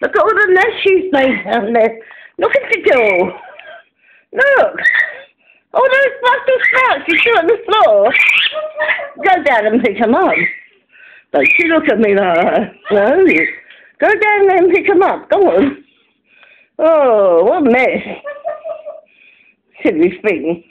Look at all the mess she's made down there. Look at the door. Look. All those busted sprouts you threw on the floor. Go down and pick them up. Don't you look at me like that. No. Go down there and pick 'em up. Go on. Oh, what a mess. Silly thing.